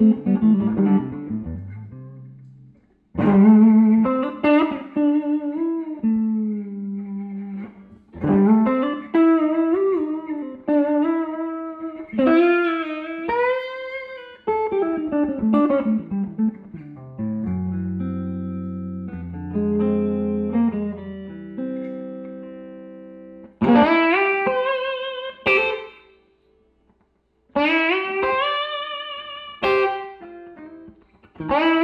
Mm-hmm. Bye.